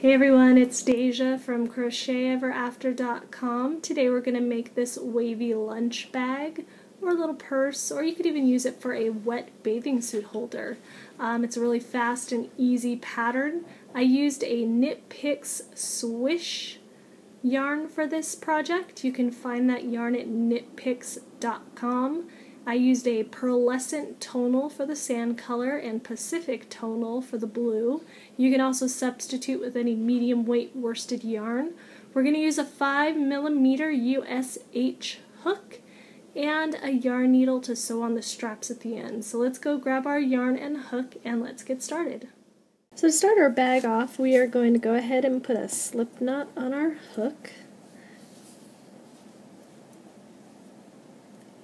Hey everyone, it's Deja from CrochetEverAfter.com. Today we're going to make this wavy lunch bag or a little purse, or you could even use it for a wet bathing suit holder. Um, it's a really fast and easy pattern. I used a Knit Picks Swish yarn for this project. You can find that yarn at knitpicks.com. I used a pearlescent tonal for the sand color and Pacific tonal for the blue. You can also substitute with any medium weight worsted yarn. We're going to use a 5 millimeter US H hook and a yarn needle to sew on the straps at the end. So let's go grab our yarn and hook and let's get started. So to start our bag off, we are going to go ahead and put a slip knot on our hook.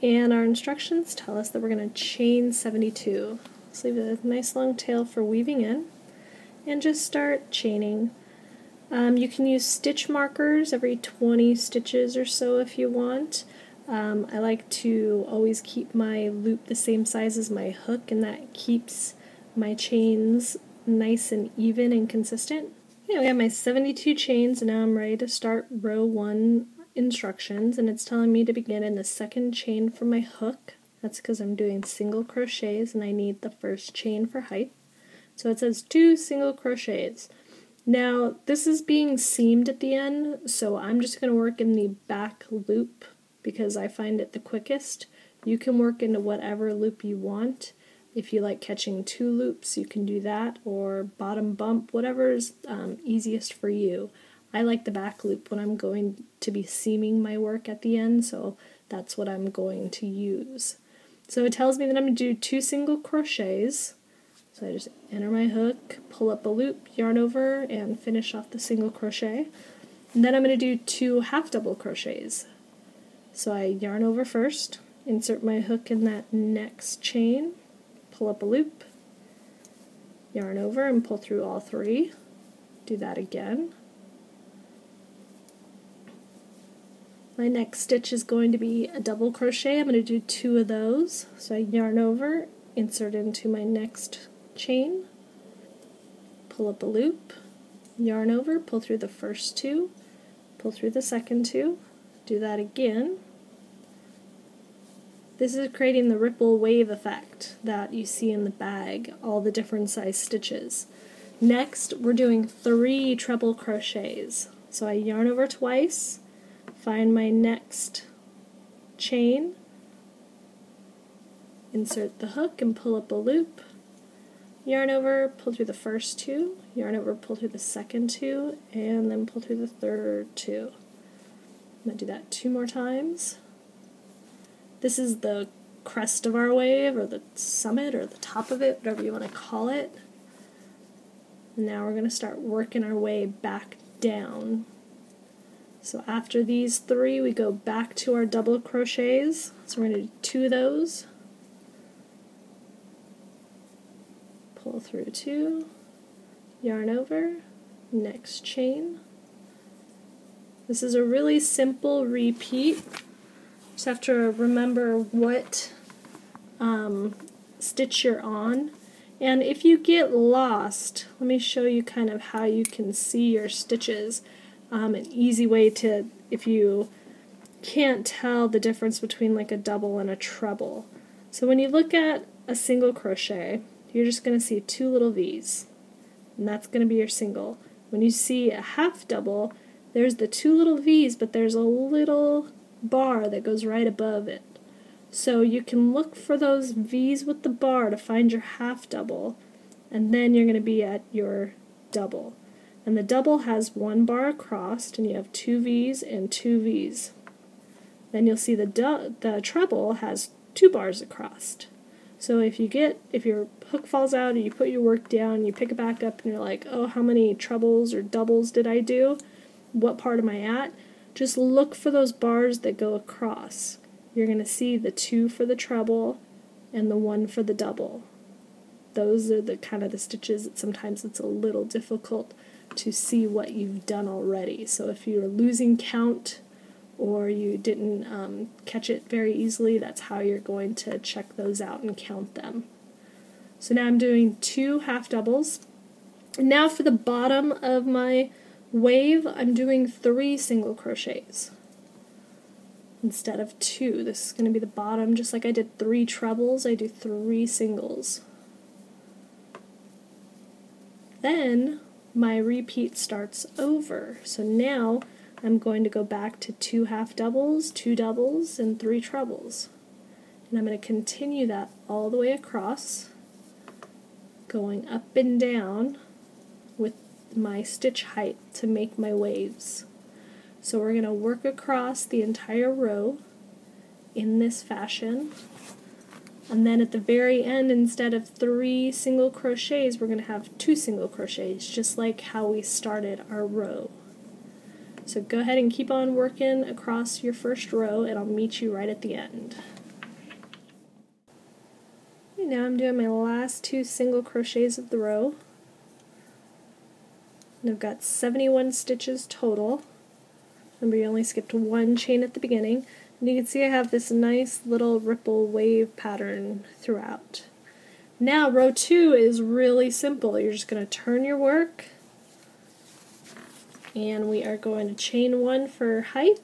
And our instructions tell us that we're going to chain 72. So leave a nice long tail for weaving in and just start chaining. Um, you can use stitch markers every 20 stitches or so if you want. Um, I like to always keep my loop the same size as my hook and that keeps my chains nice and even and consistent. Yeah, we have my 72 chains and now I'm ready to start row 1 instructions and it's telling me to begin in the second chain from my hook. That's because I'm doing single crochets and I need the first chain for height. So it says two single crochets. Now this is being seamed at the end so I'm just going to work in the back loop because I find it the quickest. You can work into whatever loop you want. If you like catching two loops, you can do that, or bottom bump, whatever's um, easiest for you. I like the back loop when I'm going to be seaming my work at the end, so that's what I'm going to use. So it tells me that I'm going to do two single crochets. So I just enter my hook, pull up a loop, yarn over, and finish off the single crochet. And then I'm going to do two half double crochets. So I yarn over first, insert my hook in that next chain, pull up a loop, yarn over and pull through all three. Do that again. My next stitch is going to be a double crochet. I'm going to do two of those. So I yarn over, insert into my next chain, pull up a loop, yarn over, pull through the first two, pull through the second two, do that again. This is creating the ripple wave effect that you see in the bag, all the different size stitches. Next, we're doing three treble crochets. So I yarn over twice, find my next chain, insert the hook and pull up a loop, yarn over, pull through the first two, yarn over, pull through the second two, and then pull through the third two. I'm going to do that two more times. This is the crest of our wave, or the summit, or the top of it, whatever you want to call it. Now we're going to start working our way back down so after these three, we go back to our double crochets. So we're going to do two of those. Pull through two, yarn over, next chain. This is a really simple repeat. Just have to remember what um, stitch you're on. And if you get lost, let me show you kind of how you can see your stitches um, an easy way to, if you can't tell the difference between like a double and a treble. So when you look at a single crochet, you're just going to see two little V's, and that's going to be your single. When you see a half double, there's the two little V's, but there's a little bar that goes right above it. So you can look for those V's with the bar to find your half double, and then you're going to be at your double and the double has one bar across and you have two V's and two V's. Then you'll see the the treble has two bars across. So if you get if your hook falls out and you put your work down, you pick it back up and you're like, "Oh, how many trebles or doubles did I do? What part am I at?" Just look for those bars that go across. You're going to see the 2 for the treble and the 1 for the double. Those are the kind of the stitches that sometimes it's a little difficult to see what you've done already. So if you're losing count or you didn't um, catch it very easily, that's how you're going to check those out and count them. So now I'm doing two half doubles. Now for the bottom of my wave, I'm doing three single crochets instead of two. This is going to be the bottom, just like I did three trebles, I do three singles. Then my repeat starts over. So now I'm going to go back to two half doubles, two doubles, and three trebles. And I'm going to continue that all the way across, going up and down with my stitch height to make my waves. So we're going to work across the entire row in this fashion. And then at the very end, instead of three single crochets, we're going to have two single crochets, just like how we started our row. So go ahead and keep on working across your first row, and I'll meet you right at the end. Now I'm doing my last two single crochets of the row. And I've got 71 stitches total. Remember you only skipped one chain at the beginning. And you can see I have this nice little ripple wave pattern throughout. Now row 2 is really simple. You're just going to turn your work and we are going to chain one for height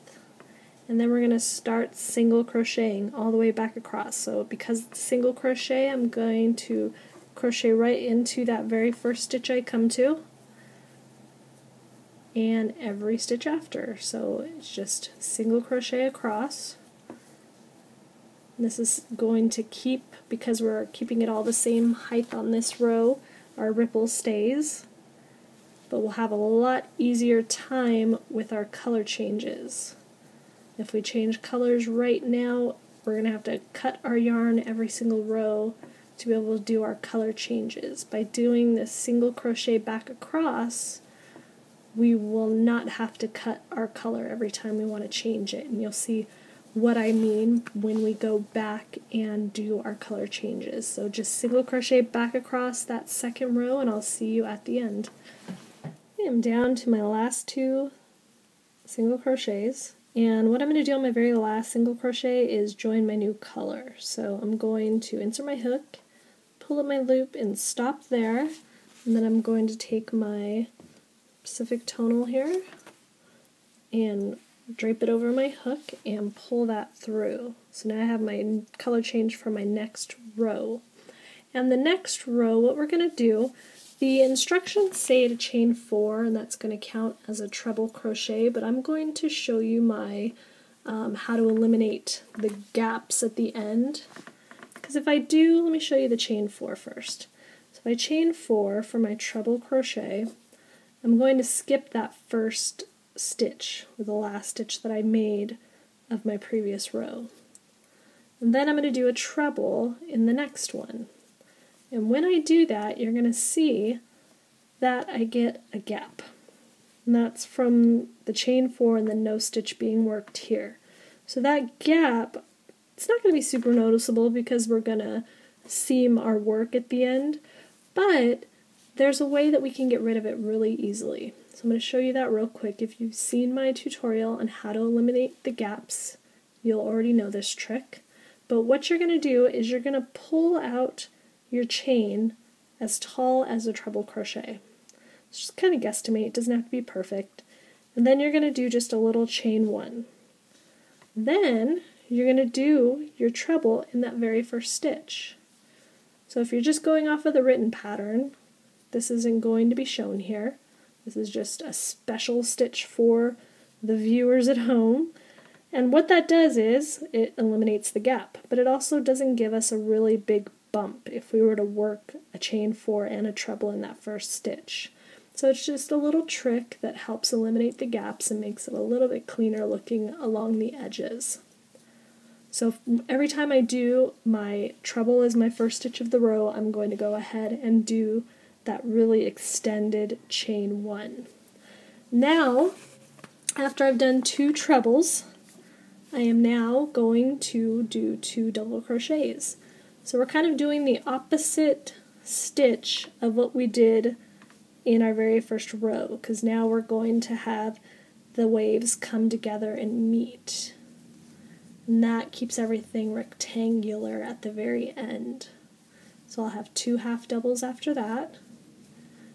and then we're going to start single crocheting all the way back across. So because it's single crochet I'm going to crochet right into that very first stitch I come to and every stitch after. So it's just single crochet across. This is going to keep, because we're keeping it all the same height on this row, our ripple stays. But we'll have a lot easier time with our color changes. If we change colors right now, we're going to have to cut our yarn every single row to be able to do our color changes. By doing this single crochet back across, we will not have to cut our color every time we want to change it. And you'll see what I mean when we go back and do our color changes. So just single crochet back across that second row and I'll see you at the end. I'm down to my last two single crochets and what I'm going to do on my very last single crochet is join my new color. So I'm going to insert my hook, pull up my loop and stop there and then I'm going to take my Pacific tonal here and drape it over my hook and pull that through. So now I have my color change for my next row. And the next row, what we're going to do, the instructions say to chain four, and that's going to count as a treble crochet, but I'm going to show you my um, how to eliminate the gaps at the end. Because if I do, let me show you the chain four first. So if I chain four for my treble crochet, I'm going to skip that first stitch, or the last stitch that I made of my previous row. And then I'm going to do a treble in the next one. And when I do that, you're going to see that I get a gap. And that's from the chain four and the no stitch being worked here. So that gap, it's not going to be super noticeable because we're going to seam our work at the end, but there's a way that we can get rid of it really easily. So I'm going to show you that real quick. If you've seen my tutorial on how to eliminate the gaps, you'll already know this trick. But what you're going to do is you're going to pull out your chain as tall as a treble crochet. just kind of guesstimate, it doesn't have to be perfect. And then you're going to do just a little chain one. Then you're going to do your treble in that very first stitch. So if you're just going off of the written pattern, this isn't going to be shown here. This is just a special stitch for the viewers at home. And what that does is it eliminates the gap, but it also doesn't give us a really big bump if we were to work a chain four and a treble in that first stitch. So it's just a little trick that helps eliminate the gaps and makes it a little bit cleaner looking along the edges. So every time I do my treble as my first stitch of the row, I'm going to go ahead and do that really extended chain one. Now, after I've done two trebles, I am now going to do two double crochets. So we're kind of doing the opposite stitch of what we did in our very first row because now we're going to have the waves come together and meet. And that keeps everything rectangular at the very end. So I'll have two half doubles after that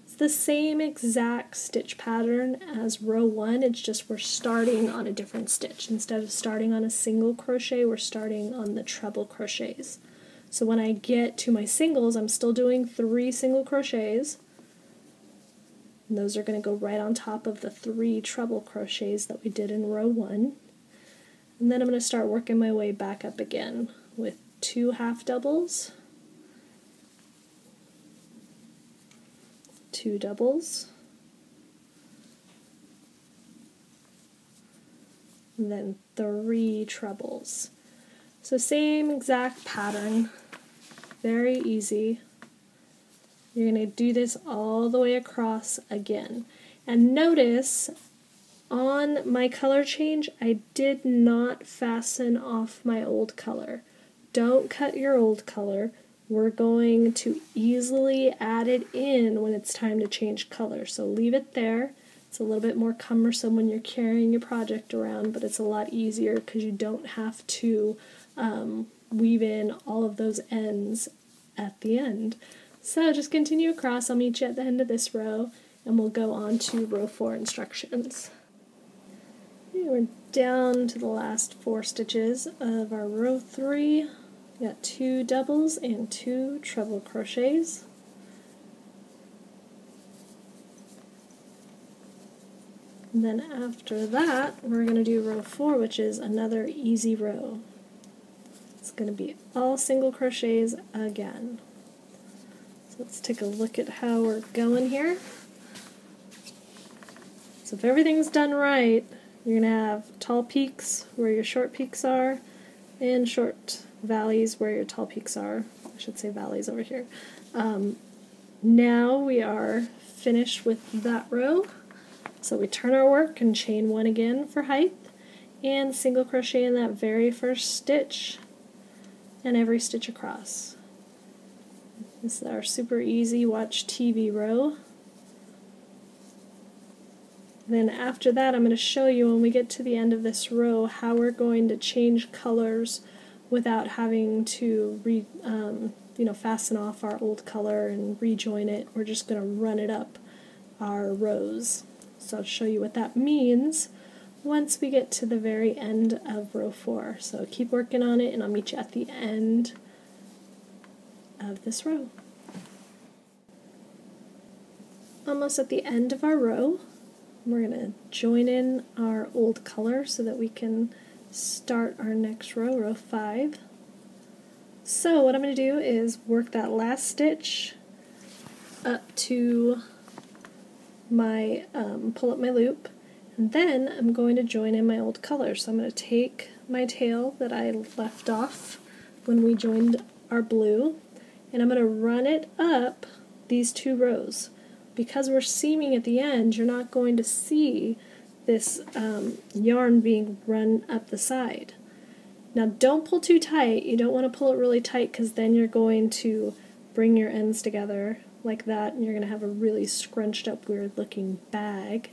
It's the same exact stitch pattern as row one, it's just we're starting on a different stitch. Instead of starting on a single crochet, we're starting on the treble crochets. So when I get to my singles, I'm still doing three single crochets. And those are going to go right on top of the three treble crochets that we did in row one. And then I'm going to start working my way back up again with two half doubles, two doubles, and then three trebles. So same exact pattern, very easy. You're going to do this all the way across again. And notice on my color change, I did not fasten off my old color. Don't cut your old color. We're going to easily add it in when it's time to change color. So leave it there. It's a little bit more cumbersome when you're carrying your project around, but it's a lot easier because you don't have to um, weave in all of those ends at the end. So just continue across. I'll meet you at the end of this row and we'll go on to row 4 instructions. we're down to the last four stitches of our row 3. We got two doubles and two treble crochets. And then after that, we're going to do row 4, which is another easy row. It's going to be all single crochets again. So let's take a look at how we're going here. So if everything's done right, you're going to have tall peaks where your short peaks are, and short valleys where your tall peaks are. I should say valleys over here. Um, now we are finished with that row. So we turn our work and chain one again for height, and single crochet in that very first stitch and every stitch across. This is our super easy watch TV row. Then after that I'm going to show you when we get to the end of this row how we're going to change colors without having to re, um, you know, fasten off our old color and rejoin it. We're just going to run it up our rows. So I'll show you what that means once we get to the very end of row 4. So keep working on it and I'll meet you at the end of this row. Almost at the end of our row, we're going to join in our old color so that we can start our next row, row 5. So what I'm going to do is work that last stitch up to my, um, pull up my loop, and then I'm going to join in my old color. So I'm going to take my tail that I left off when we joined our blue, and I'm going to run it up these two rows. Because we're seaming at the end, you're not going to see this um, yarn being run up the side. Now don't pull too tight. You don't want to pull it really tight because then you're going to bring your ends together like that and you're going to have a really scrunched up weird looking bag.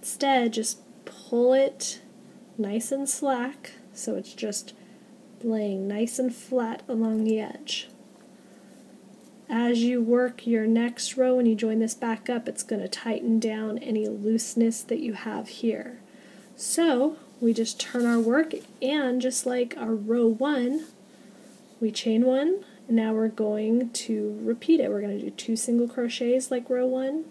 Instead, just pull it nice and slack so it's just laying nice and flat along the edge. As you work your next row and you join this back up, it's going to tighten down any looseness that you have here. So we just turn our work and just like our row one, we chain one, and now we're going to repeat it. We're going to do two single crochets like row one,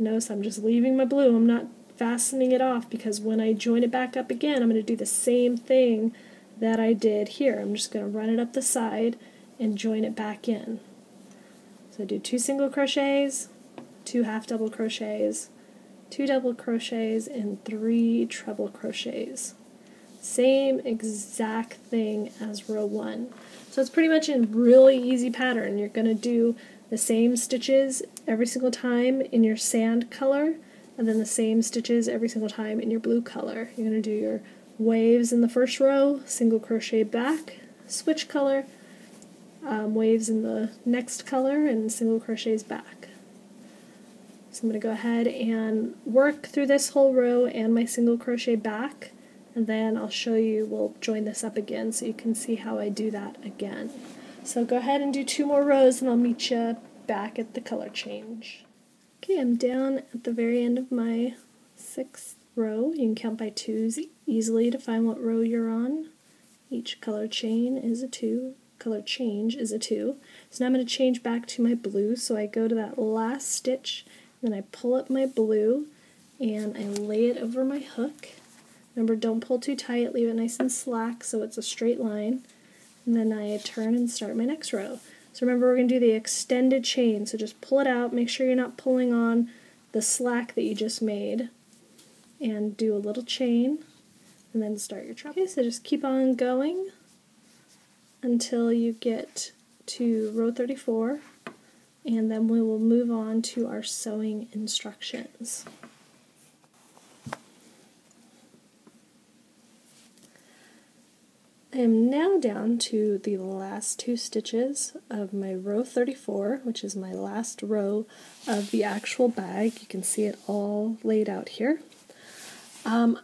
Notice I'm just leaving my blue. I'm not fastening it off because when I join it back up again, I'm going to do the same thing that I did here. I'm just going to run it up the side and join it back in. So do two single crochets, two half double crochets, two double crochets, and three treble crochets. Same exact thing as row one. So it's pretty much a really easy pattern. You're going to do the same stitches every single time in your sand color and then the same stitches every single time in your blue color. You're going to do your waves in the first row, single crochet back, switch color, um, waves in the next color, and single crochets back. So I'm going to go ahead and work through this whole row and my single crochet back, and then I'll show you, we'll join this up again so you can see how I do that again. So go ahead and do two more rows and I'll meet you back at the color change. Okay, I'm down at the very end of my sixth row. You can count by twos easily to find what row you're on. Each color chain is a two, color change is a two. So now I'm going to change back to my blue. So I go to that last stitch, then I pull up my blue, and I lay it over my hook. Remember, don't pull too tight, leave it nice and slack so it's a straight line. And then I turn and start my next row. So remember, we're going to do the extended chain. So just pull it out, make sure you're not pulling on the slack that you just made, and do a little chain, and then start your treble. Okay, so just keep on going until you get to row 34, and then we will move on to our sewing instructions. I am now down to the last two stitches of my row 34, which is my last row of the actual bag. You can see it all laid out here. Um,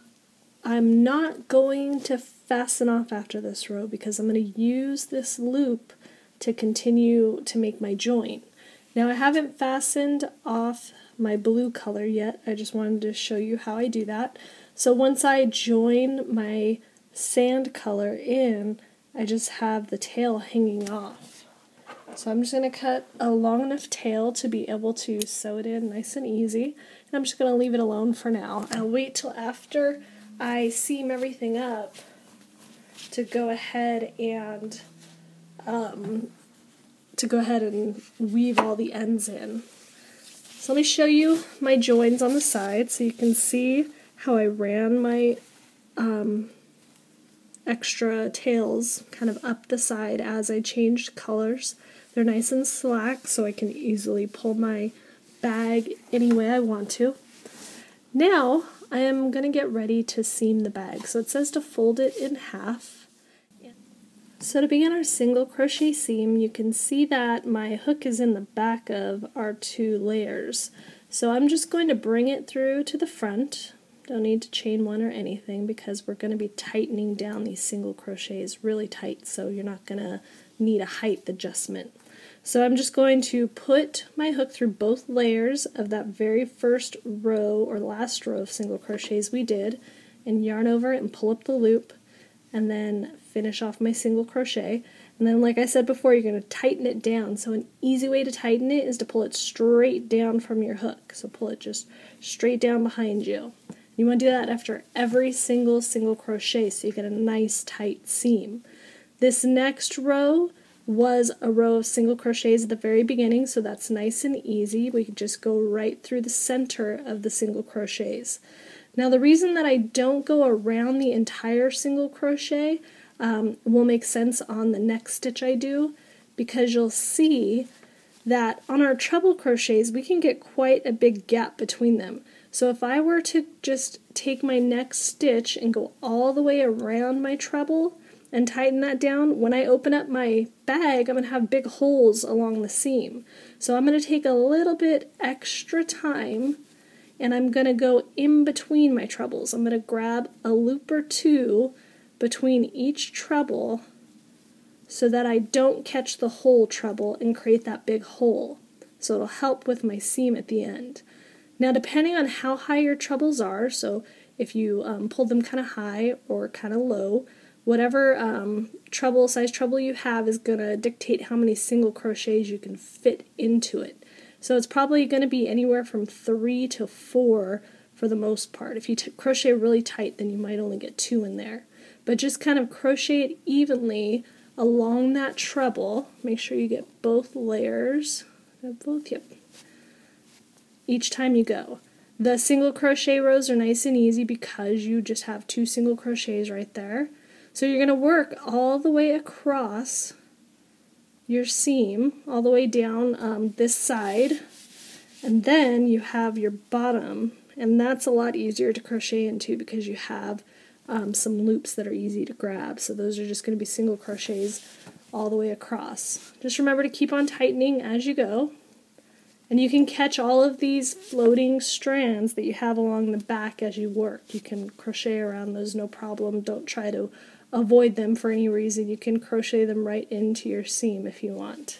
I'm not going to fasten off after this row because I'm going to use this loop to continue to make my join. Now I haven't fastened off my blue color yet, I just wanted to show you how I do that. So once I join my sand color in, I just have the tail hanging off. So I'm just going to cut a long enough tail to be able to sew it in nice and easy. And I'm just going to leave it alone for now. I'll wait till after I seam everything up to go ahead and um, to go ahead and weave all the ends in. So let me show you my joins on the side so you can see how I ran my um, extra tails kind of up the side as I changed colors. They're nice and slack so I can easily pull my bag any way I want to. Now I am going to get ready to seam the bag. So it says to fold it in half. So to begin our single crochet seam, you can see that my hook is in the back of our two layers. So I'm just going to bring it through to the front don't need to chain one or anything because we're going to be tightening down these single crochets really tight so you're not going to need a height adjustment. So I'm just going to put my hook through both layers of that very first row or last row of single crochets we did and yarn over it and pull up the loop and then finish off my single crochet. And then like I said before, you're going to tighten it down. So an easy way to tighten it is to pull it straight down from your hook. So pull it just straight down behind you. You want to do that after every single single crochet so you get a nice tight seam. This next row was a row of single crochets at the very beginning, so that's nice and easy. We can just go right through the center of the single crochets. Now the reason that I don't go around the entire single crochet um, will make sense on the next stitch I do because you'll see that on our treble crochets we can get quite a big gap between them. So if I were to just take my next stitch and go all the way around my treble and tighten that down, when I open up my bag, I'm going to have big holes along the seam. So I'm going to take a little bit extra time and I'm going to go in between my trebles. I'm going to grab a loop or two between each treble so that I don't catch the whole treble and create that big hole. So it'll help with my seam at the end. Now, depending on how high your trebles are, so if you um, pull them kind of high or kind of low, whatever um, treble size treble you have is going to dictate how many single crochets you can fit into it. So it's probably going to be anywhere from three to four for the most part. If you crochet really tight, then you might only get two in there. But just kind of crochet it evenly along that treble. Make sure you get both layers. Both, yep, each time you go. The single crochet rows are nice and easy because you just have two single crochets right there. So you're going to work all the way across your seam, all the way down um, this side, and then you have your bottom, and that's a lot easier to crochet into because you have um, some loops that are easy to grab. So those are just going to be single crochets all the way across. Just remember to keep on tightening as you go. And you can catch all of these floating strands that you have along the back as you work. You can crochet around those no problem. Don't try to avoid them for any reason. You can crochet them right into your seam if you want.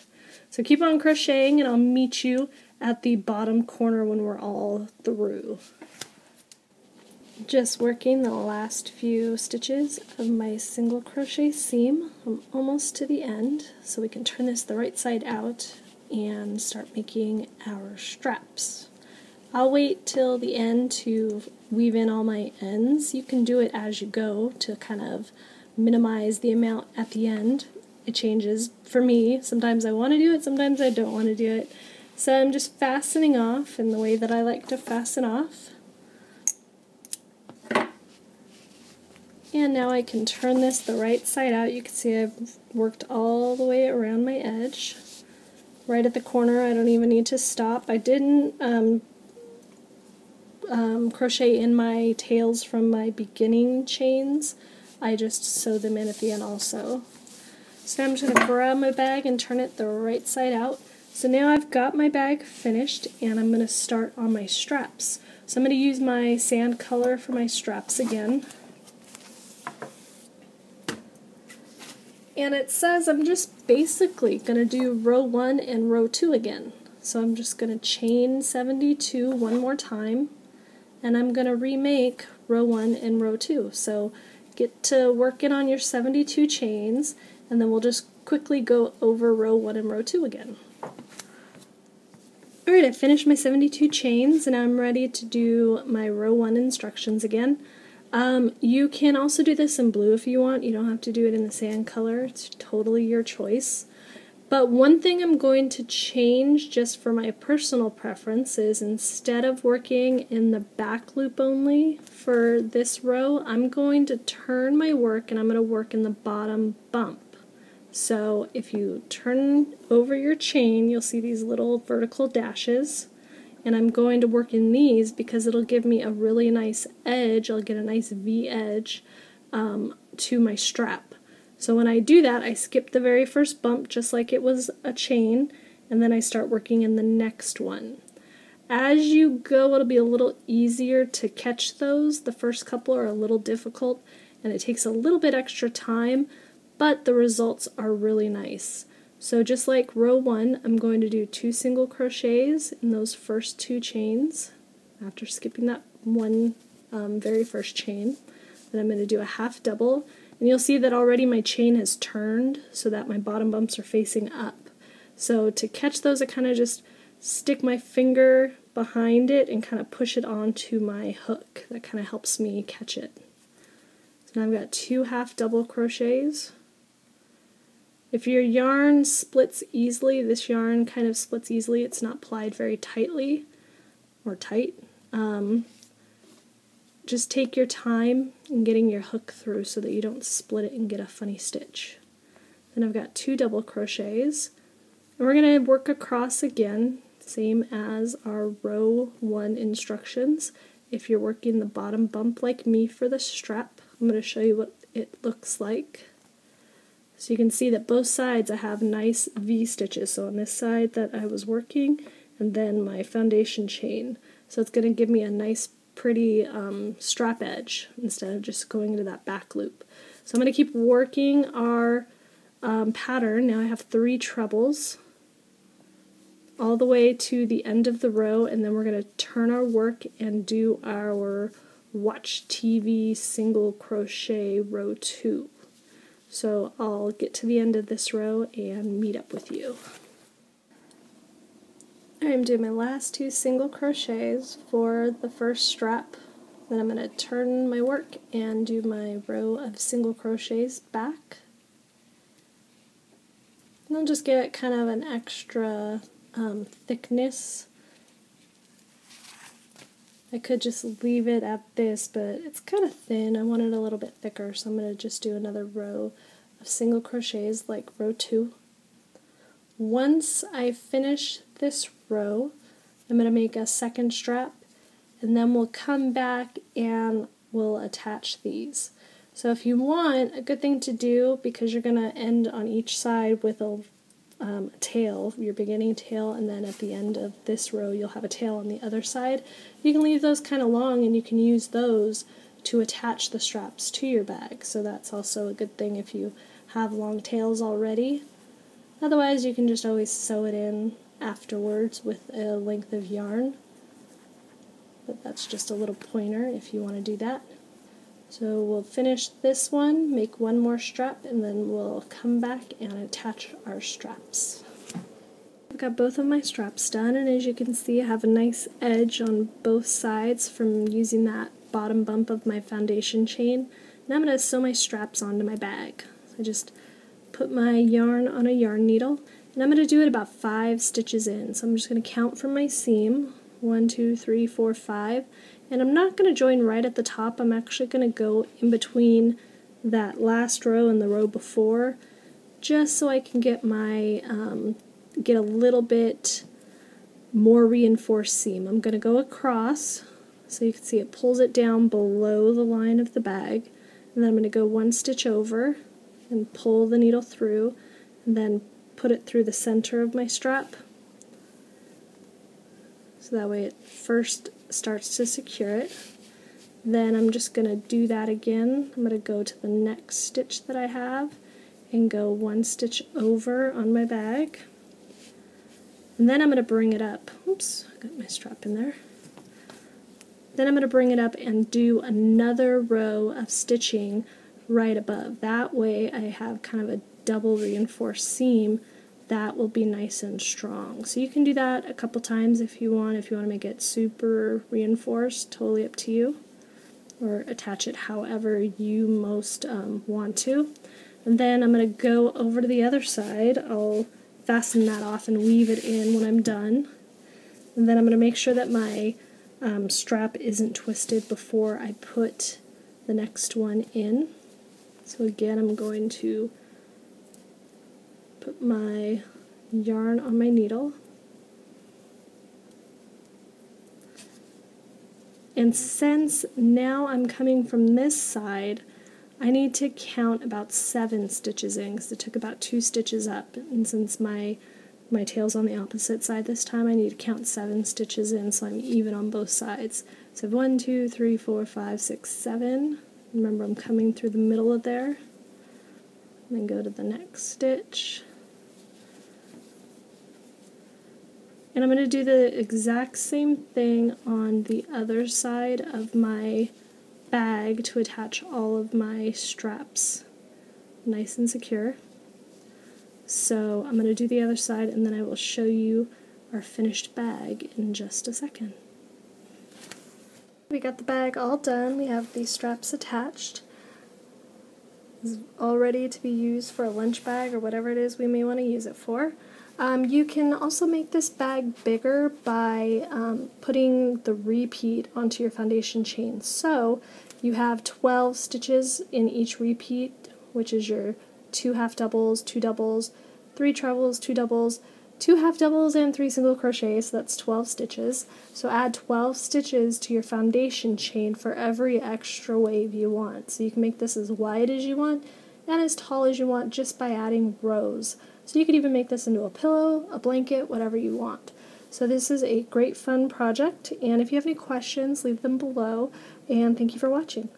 So keep on crocheting and I'll meet you at the bottom corner when we're all through. Just working the last few stitches of my single crochet seam. I'm almost to the end, so we can turn this the right side out and start making our straps. I'll wait till the end to weave in all my ends. You can do it as you go to kind of minimize the amount at the end. It changes for me. Sometimes I want to do it, sometimes I don't want to do it. So I'm just fastening off in the way that I like to fasten off. And now I can turn this the right side out. You can see I've worked all the way around my edge. Right at the corner, I don't even need to stop. I didn't um, um, crochet in my tails from my beginning chains. I just sew them in at the end also. So now I'm just going to grab my bag and turn it the right side out. So now I've got my bag finished and I'm going to start on my straps. So I'm going to use my sand color for my straps again. And it says I'm just basically going to do row 1 and row 2 again. So I'm just going to chain 72 one more time and I'm going to remake row 1 and row 2. So get to working on your 72 chains and then we'll just quickly go over row 1 and row 2 again. Alright, I finished my 72 chains and I'm ready to do my row 1 instructions again. Um, you can also do this in blue if you want. You don't have to do it in the sand color. It's totally your choice. But one thing I'm going to change just for my personal preference is instead of working in the back loop only for this row, I'm going to turn my work and I'm going to work in the bottom bump. So if you turn over your chain, you'll see these little vertical dashes and I'm going to work in these because it'll give me a really nice edge. I'll get a nice V edge um, to my strap. So when I do that, I skip the very first bump just like it was a chain, and then I start working in the next one. As you go, it'll be a little easier to catch those. The first couple are a little difficult, and it takes a little bit extra time, but the results are really nice. So just like row 1, I'm going to do two single crochets in those first two chains after skipping that one um, very first chain. Then I'm going to do a half double and you'll see that already my chain has turned so that my bottom bumps are facing up. So to catch those I kind of just stick my finger behind it and kind of push it onto my hook. That kind of helps me catch it. So now I've got two half double crochets if your yarn splits easily, this yarn kind of splits easily, it's not plied very tightly or tight. Um, just take your time in getting your hook through so that you don't split it and get a funny stitch. Then I've got two double crochets. And we're going to work across again, same as our row 1 instructions. If you're working the bottom bump like me for the strap, I'm going to show you what it looks like. So you can see that both sides I have nice V stitches. So on this side that I was working, and then my foundation chain. So it's going to give me a nice pretty um, strap edge instead of just going into that back loop. So I'm going to keep working our um, pattern. Now I have three trebles all the way to the end of the row and then we're going to turn our work and do our watch TV single crochet row 2. So I'll get to the end of this row and meet up with you. I'm doing my last two single crochets for the first strap. Then I'm going to turn my work and do my row of single crochets back. And I'll just give it kind of an extra um, thickness. I could just leave it at this, but it's kind of thin. I want it a little bit thicker, so I'm going to just do another row of single crochets like row 2. Once I finish this row, I'm going to make a second strap and then we'll come back and we'll attach these. So if you want, a good thing to do, because you're going to end on each side with a, um, tail, your beginning tail, and then at the end of this row you'll have a tail on the other side. You can leave those kind of long and you can use those to attach the straps to your bag. So that's also a good thing if you have long tails already. Otherwise, you can just always sew it in afterwards with a length of yarn. But that's just a little pointer if you want to do that. So we'll finish this one, make one more strap, and then we'll come back and attach our straps. I've got both of my straps done, and as you can see, I have a nice edge on both sides from using that bottom bump of my foundation chain. Now I'm going to sew my straps onto my bag. So I just put my yarn on a yarn needle, and I'm going to do it about five stitches in. So I'm just going to count from my seam, one, two, three, four, five, and I'm not going to join right at the top. I'm actually going to go in between that last row and the row before, just so I can get my um, get a little bit more reinforced seam. I'm going to go across so you can see it pulls it down below the line of the bag and then I'm going to go one stitch over and pull the needle through and then put it through the center of my strap so that way it first starts to secure it then I'm just going to do that again I'm going to go to the next stitch that I have and go one stitch over on my bag and then I'm going to bring it up. Oops, I got my strap in there. Then I'm going to bring it up and do another row of stitching right above. That way I have kind of a double reinforced seam that will be nice and strong. So you can do that a couple times if you want, if you want to make it super reinforced, totally up to you. Or attach it however you most um, want to. And then I'm going to go over to the other side. I'll fasten that off and weave it in when I'm done. And then I'm going to make sure that my um, strap isn't twisted before I put the next one in. So again, I'm going to my yarn on my needle. And since now I'm coming from this side, I need to count about seven stitches in because it took about two stitches up and since my my tail's on the opposite side this time I need to count seven stitches in so I'm even on both sides. So one, two, three, four, five, six, seven. Remember I'm coming through the middle of there. And then go to the next stitch. And I'm going to do the exact same thing on the other side of my bag to attach all of my straps nice and secure. So I'm going to do the other side and then I will show you our finished bag in just a second. We got the bag all done. We have the straps attached. It's all ready to be used for a lunch bag or whatever it is we may want to use it for. Um, you can also make this bag bigger by um, putting the repeat onto your foundation chain. So you have 12 stitches in each repeat, which is your two half doubles, two doubles, three trebles, two doubles, two half doubles, and three single crochets, so that's 12 stitches. So add 12 stitches to your foundation chain for every extra wave you want. So you can make this as wide as you want and as tall as you want just by adding rows. So you could even make this into a pillow, a blanket, whatever you want. So this is a great fun project, and if you have any questions, leave them below, and thank you for watching.